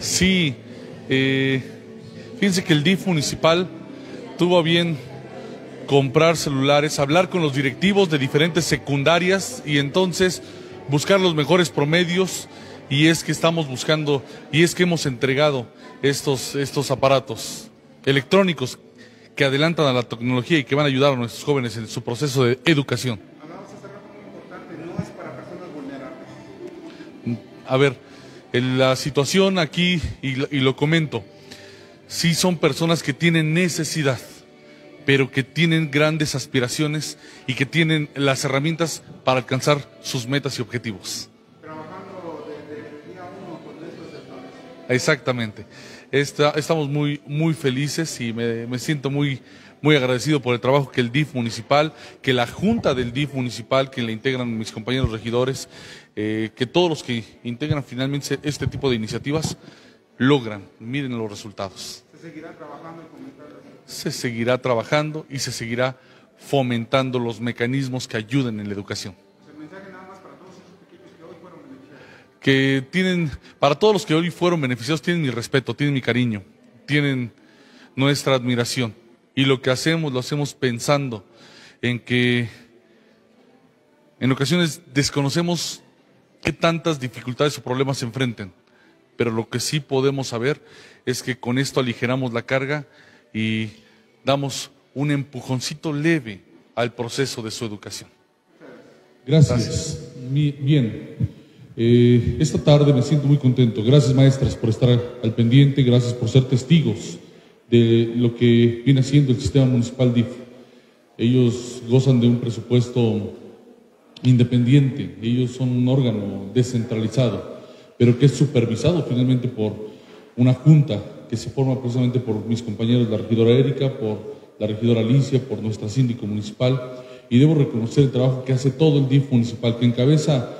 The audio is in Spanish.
Sí, eh, fíjense que el DIF municipal tuvo a bien comprar celulares, hablar con los directivos de diferentes secundarias y entonces buscar los mejores promedios y es que estamos buscando y es que hemos entregado estos, estos aparatos electrónicos que adelantan a la tecnología y que van a ayudar a nuestros jóvenes en su proceso de educación. Hablamos hace rato muy importante, no es para personas vulnerables. A ver, la situación aquí, y, lo- y lo comento, sí son personas que tienen necesidad, pero que tienen grandes aspiraciones y que tienen las herramientas para alcanzar sus metas y objetivos. Trabajando desde el día uno con estos sectores. Exactamente. Esta- estamos muy, muy felices y me, me siento muy, muy agradecido por el trabajo que el DIF municipal, que la junta del DIF municipal, que le integran mis compañeros regidores, eh, que todos los que integran finalmente este tipo de iniciativas logran. Miren los resultados. Se seguirá trabajando fomentar Se seguirá trabajando y se seguirá fomentando los mecanismos que ayuden en la educación. el mensaje nada más para todos esos pequeños que hoy fueron beneficiados. Que tienen, para todos los que hoy fueron beneficiados, tienen mi respeto, tienen mi cariño, tienen nuestra admiración. Y lo que hacemos, lo hacemos pensando en que en ocasiones desconocemos qué tantas dificultades o problemas se enfrenten. Pero lo que sí podemos saber es que con esto aligeramos la carga y damos un empujoncito leve al proceso de su educación. Gracias. Bien. Eh, esta tarde me siento muy contento. Gracias, maestras, por estar al pendiente. Gracias por ser testigos de lo que viene haciendo el sistema municipal DIF. Ellos gozan de un presupuesto independiente. Ellos son un órgano descentralizado, pero que es supervisado finalmente por una junta que se forma precisamente por mis compañeros, la regidora Erika, por la regidora Alicia, por nuestra síndico municipal. Y debo reconocer el trabajo que hace todo el DIF municipal, que encabeza